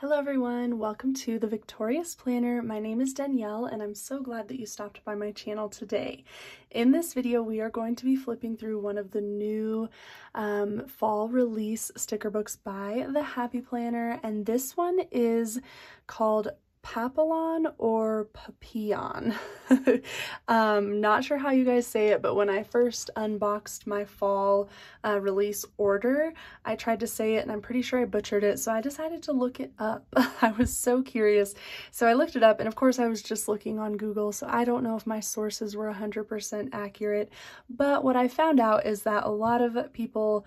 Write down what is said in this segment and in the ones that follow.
Hello everyone, welcome to the Victorious Planner. My name is Danielle and I'm so glad that you stopped by my channel today. In this video, we are going to be flipping through one of the new um, fall release sticker books by the Happy Planner and this one is called Papillon or Papillon. um, not sure how you guys say it, but when I first unboxed my fall uh, release order, I tried to say it and I'm pretty sure I butchered it, so I decided to look it up. I was so curious. So I looked it up, and of course I was just looking on Google, so I don't know if my sources were 100% accurate, but what I found out is that a lot of people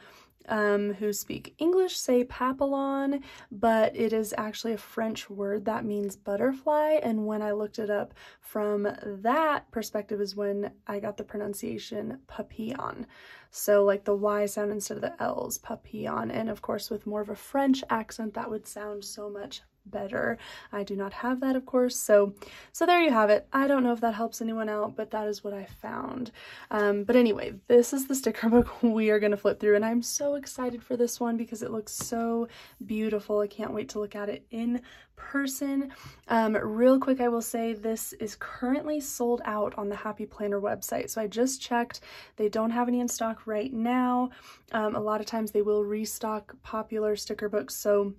um, who speak English say papillon, but it is actually a French word that means butterfly. And when I looked it up from that perspective is when I got the pronunciation papillon. So like the Y sound instead of the L's, papillon. And of course, with more of a French accent, that would sound so much better. I do not have that, of course. So, so there you have it. I don't know if that helps anyone out, but that is what I found. Um, but anyway, this is the sticker book we are going to flip through, and I'm so excited for this one because it looks so beautiful. I can't wait to look at it in person. Um, real quick, I will say this is currently sold out on the Happy Planner website. So I just checked. They don't have any in stock right now. Um, a lot of times they will restock popular sticker books. So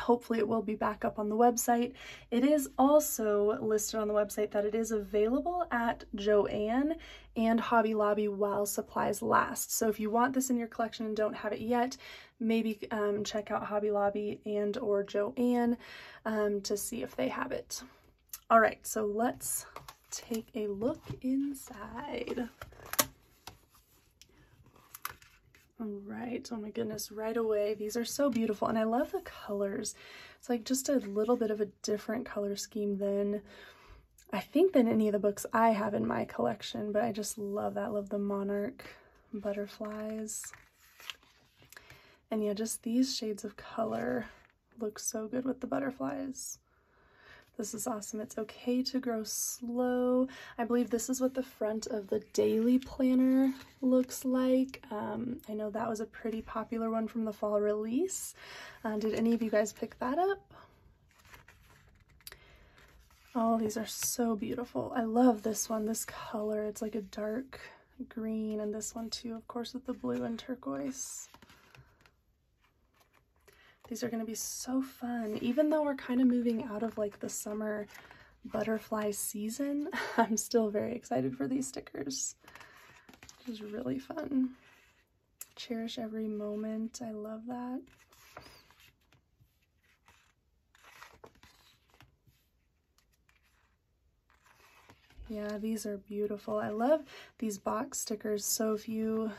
Hopefully it will be back up on the website. It is also listed on the website that it is available at Joann and Hobby Lobby while supplies last. So if you want this in your collection and don't have it yet, maybe um, check out Hobby Lobby and or Joann um, to see if they have it. All right, so let's take a look inside. All right, oh my goodness, right away. These are so beautiful and I love the colors. It's like just a little bit of a different color scheme than I think than any of the books I have in my collection, but I just love that. Love the monarch butterflies. And yeah, just these shades of color look so good with the butterflies. This is awesome. It's okay to grow slow. I believe this is what the front of the daily planner looks like. Um, I know that was a pretty popular one from the fall release. Uh, did any of you guys pick that up? Oh, these are so beautiful. I love this one, this color. It's like a dark green, and this one too, of course, with the blue and turquoise. These are going to be so fun. Even though we're kind of moving out of like the summer butterfly season, I'm still very excited for these stickers. It is really fun. Cherish every moment. I love that. Yeah, these are beautiful. I love these box stickers. So if you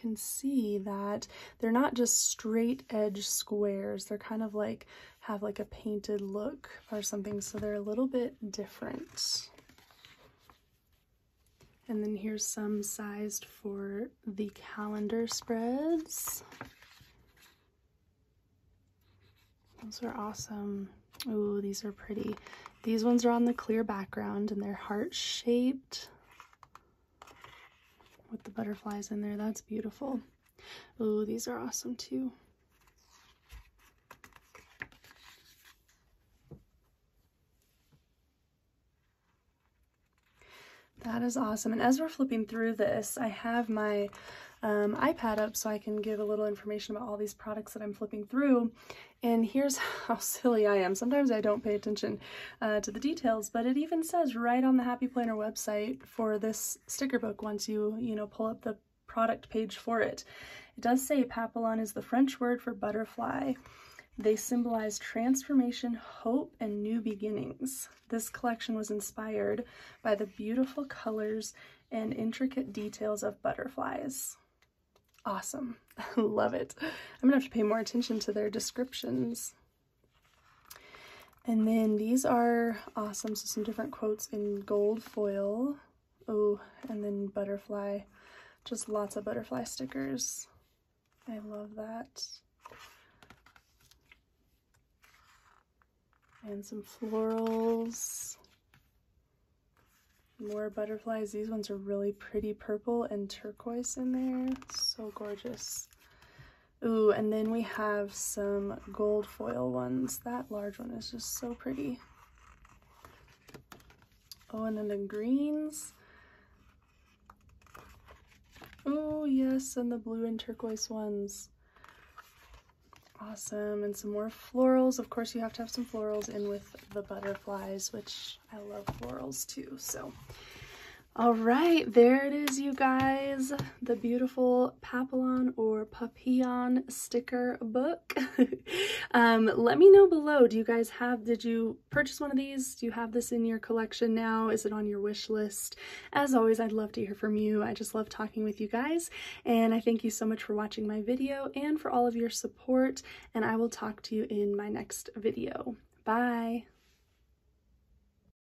can see that they're not just straight edge squares. They're kind of like have like a painted look or something. So they're a little bit different. And then here's some sized for the calendar spreads. Those are awesome. Oh, these are pretty. These ones are on the clear background and they're heart shaped with the butterflies in there. That's beautiful. Oh, these are awesome too. That is awesome. And as we're flipping through this, I have my um, iPad up so I can give a little information about all these products that I'm flipping through. And here's how silly I am. Sometimes I don't pay attention uh, to the details, but it even says right on the Happy Planner website for this sticker book once you, you know, pull up the product page for it. It does say papillon is the French word for butterfly. They symbolize transformation, hope, and new beginnings. This collection was inspired by the beautiful colors and intricate details of butterflies awesome. Love it. I'm gonna have to pay more attention to their descriptions. And then these are awesome. So some different quotes in gold foil. Oh, and then butterfly. Just lots of butterfly stickers. I love that. And some florals. More butterflies. These ones are really pretty purple and turquoise in there. So gorgeous. Ooh, and then we have some gold foil ones. That large one is just so pretty. Oh, and then the greens. Oh, yes, and the blue and turquoise ones. Awesome, and some more florals. Of course, you have to have some florals in with the butterflies, which I love florals too, so all right, there it is, you guys. The beautiful Papillon or Papillon sticker book. um, let me know below. Do you guys have, did you purchase one of these? Do you have this in your collection now? Is it on your wish list? As always, I'd love to hear from you. I just love talking with you guys. And I thank you so much for watching my video and for all of your support. And I will talk to you in my next video. Bye.